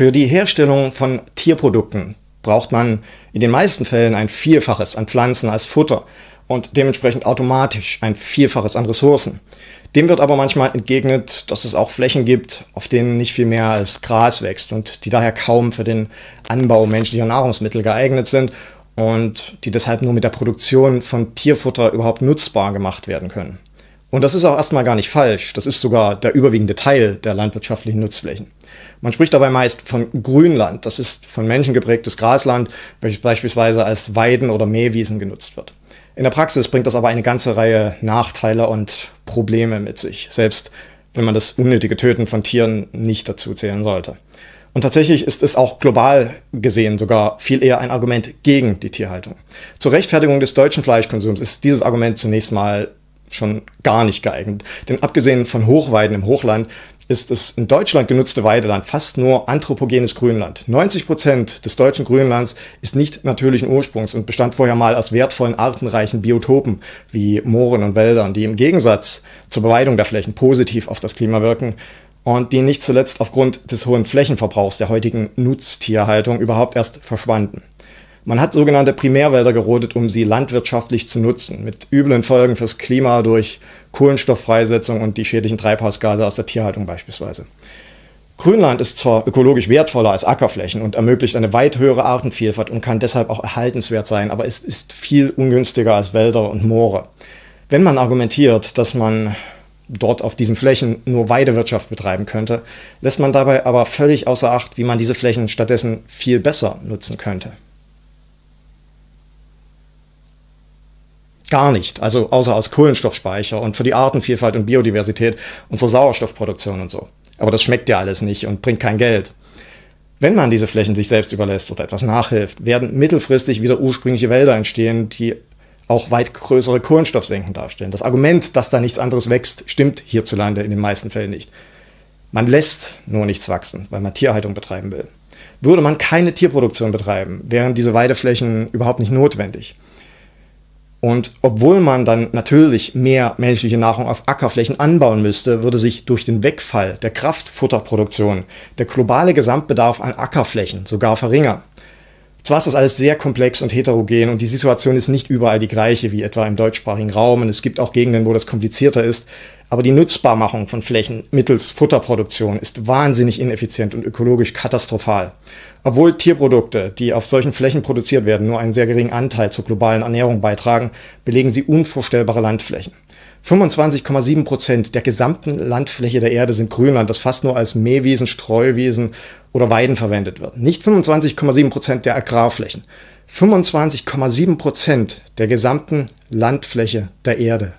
Für die Herstellung von Tierprodukten braucht man in den meisten Fällen ein Vielfaches an Pflanzen als Futter und dementsprechend automatisch ein Vielfaches an Ressourcen. Dem wird aber manchmal entgegnet, dass es auch Flächen gibt, auf denen nicht viel mehr als Gras wächst und die daher kaum für den Anbau menschlicher Nahrungsmittel geeignet sind und die deshalb nur mit der Produktion von Tierfutter überhaupt nutzbar gemacht werden können. Und das ist auch erstmal gar nicht falsch. Das ist sogar der überwiegende Teil der landwirtschaftlichen Nutzflächen. Man spricht dabei meist von Grünland. Das ist von Menschen geprägtes Grasland, welches beispielsweise als Weiden oder Mähwiesen genutzt wird. In der Praxis bringt das aber eine ganze Reihe Nachteile und Probleme mit sich, selbst wenn man das unnötige Töten von Tieren nicht dazu zählen sollte. Und tatsächlich ist es auch global gesehen sogar viel eher ein Argument gegen die Tierhaltung. Zur Rechtfertigung des deutschen Fleischkonsums ist dieses Argument zunächst mal schon gar nicht geeignet. Denn abgesehen von Hochweiden im Hochland ist das in Deutschland genutzte Weideland fast nur anthropogenes Grünland. 90 Prozent des deutschen Grünlands ist nicht natürlichen Ursprungs und bestand vorher mal aus wertvollen, artenreichen Biotopen wie Mooren und Wäldern, die im Gegensatz zur Beweidung der Flächen positiv auf das Klima wirken und die nicht zuletzt aufgrund des hohen Flächenverbrauchs der heutigen Nutztierhaltung überhaupt erst verschwanden. Man hat sogenannte Primärwälder gerodet, um sie landwirtschaftlich zu nutzen, mit üblen Folgen fürs Klima durch Kohlenstofffreisetzung und die schädlichen Treibhausgase aus der Tierhaltung beispielsweise. Grünland ist zwar ökologisch wertvoller als Ackerflächen und ermöglicht eine weit höhere Artenvielfalt und kann deshalb auch erhaltenswert sein, aber es ist viel ungünstiger als Wälder und Moore. Wenn man argumentiert, dass man dort auf diesen Flächen nur Weidewirtschaft betreiben könnte, lässt man dabei aber völlig außer Acht, wie man diese Flächen stattdessen viel besser nutzen könnte. Gar nicht. Also außer als Kohlenstoffspeicher und für die Artenvielfalt und Biodiversität und zur Sauerstoffproduktion und so. Aber das schmeckt ja alles nicht und bringt kein Geld. Wenn man diese Flächen sich selbst überlässt oder etwas nachhilft, werden mittelfristig wieder ursprüngliche Wälder entstehen, die auch weit größere Kohlenstoffsenken darstellen. Das Argument, dass da nichts anderes wächst, stimmt hierzulande in den meisten Fällen nicht. Man lässt nur nichts wachsen, weil man Tierhaltung betreiben will. Würde man keine Tierproduktion betreiben, wären diese Weideflächen überhaupt nicht notwendig. Und obwohl man dann natürlich mehr menschliche Nahrung auf Ackerflächen anbauen müsste, würde sich durch den Wegfall der Kraftfutterproduktion der globale Gesamtbedarf an Ackerflächen sogar verringern. Zwar ist das alles sehr komplex und heterogen und die Situation ist nicht überall die gleiche wie etwa im deutschsprachigen Raum und es gibt auch Gegenden, wo das komplizierter ist, aber die Nutzbarmachung von Flächen mittels Futterproduktion ist wahnsinnig ineffizient und ökologisch katastrophal. Obwohl Tierprodukte, die auf solchen Flächen produziert werden, nur einen sehr geringen Anteil zur globalen Ernährung beitragen, belegen sie unvorstellbare Landflächen. 25,7 Prozent der gesamten Landfläche der Erde sind Grünland, das fast nur als Mähwiesen, Streuwiesen oder Weiden verwendet wird. Nicht 25,7 Prozent der Agrarflächen. 25,7 Prozent der gesamten Landfläche der Erde.